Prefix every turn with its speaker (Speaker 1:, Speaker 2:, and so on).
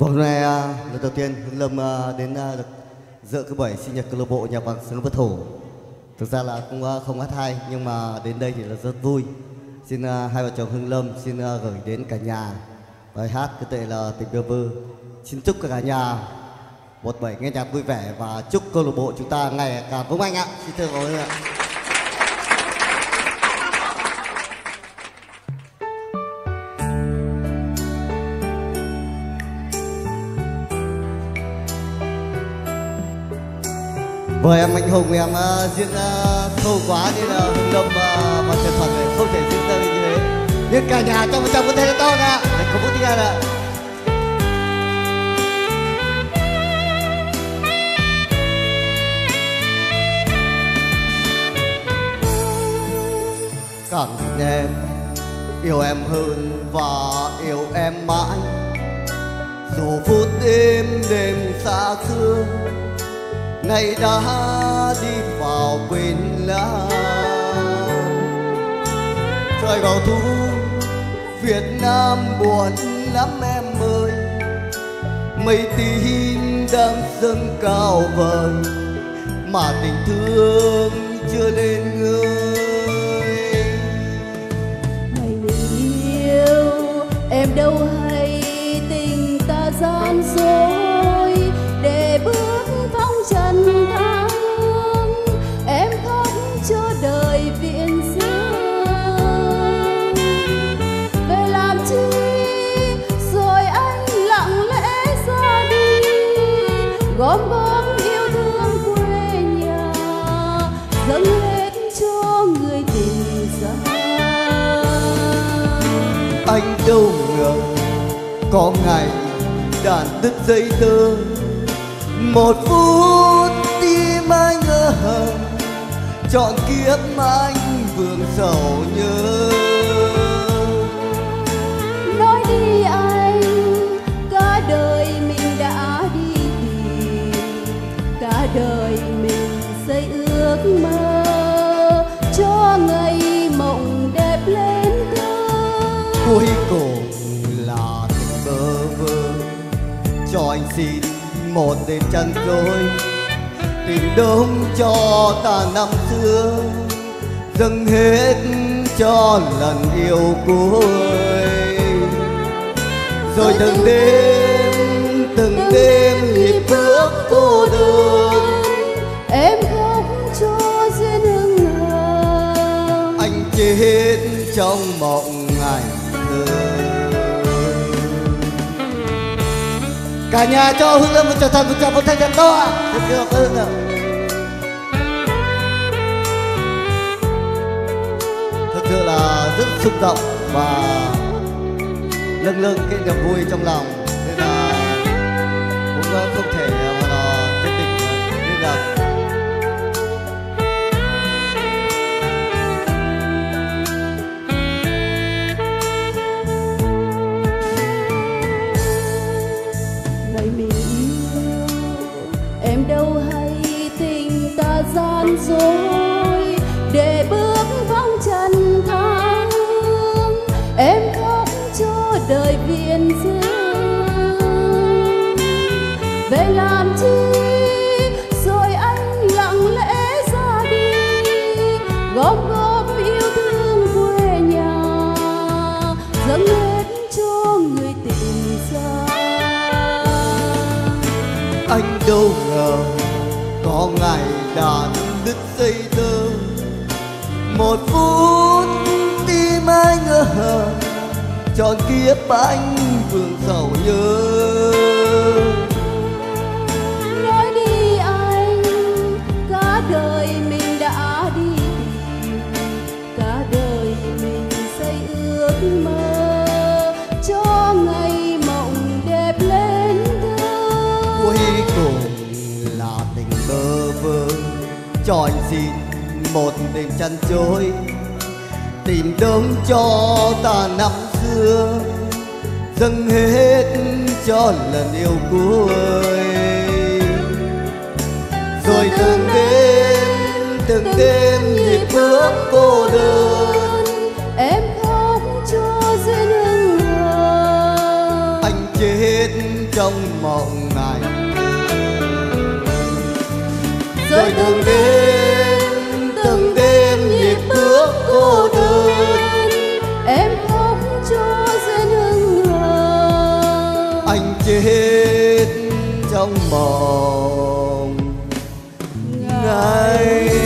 Speaker 1: Vâng, hôm nay à, lần đầu tiên Hưng Lâm à, đến à, được dự cái buổi sinh nhật câu lạc bộ nhạc vàng sân bất thủ. Thực ra là cũng không hát hay nhưng mà đến đây thì là rất vui. Xin hai vợ chồng Hưng Lâm xin gửi đến cả nhà bài hát cái tệ là tình yêu vư. Xin chúc cả nhà một buổi nghe nhạc vui vẻ và chúc câu lạc bộ chúng ta ngày càng vững mạnh ạ. Xin thưa mọi người. ạ. Vợ em Mạnh Hùng em uh, diễn ờ, uh, sâu quá nên là Hùng Lâm ờ, uh, và Trần Thuận này không thể diễn ra như thế. Nhưng cả nhà trong trong có thể là to nè, để không có tiếng ạ. Cảm ơn em yêu em hơn và yêu em mãi dù phút đêm đêm xa xưa ngày đã đi vào quên lãng trời vào thu, việt nam buồn lắm em ơi. Mây tím đang dâng cao vời mà tình thương chưa lên ngơi.
Speaker 2: Anh
Speaker 1: đâu ngờ có ngày đàn đứt dây tơ. Một phút tim anh ngỡ chọn kiếp mà anh vương sầu nhớ.
Speaker 2: Nói đi anh, cả đời mình đã đi tìm, cả đời mình xây ước mơ.
Speaker 1: Cuối cùng là tình bơ vơ. Cho anh xin một đêm chăn trôi tìm đông cho ta năm xưa. Dâng hết cho lần yêu cuối. Rồi từng đêm từng đêm nhịp bước cô đơn.
Speaker 2: Em khóc cho duyên hương
Speaker 1: anh chết trong mộng cả nhà cho hương lâm một tràng thật một tràng một thanh thật to ạ. Thật sự cảm ơn ạ. Thật sự là rất xúc động và lâng lâng cái niềm vui trong lòng. Nên là cũng ờ, không thể ờ,
Speaker 2: anh
Speaker 1: đâu ngờ có ngày đàn đứt dây tơ một phút tim anh ngờ tròn kiếp anh vương sầu nhớ. Cuối cùng là tình bơ vơ. Cho anh một đêm chăn trôi tìm đơm cho ta năm xưa. Dâng hết cho lần yêu cuối. Rồi từng đêm từng đêm chết trong mộng. Ngày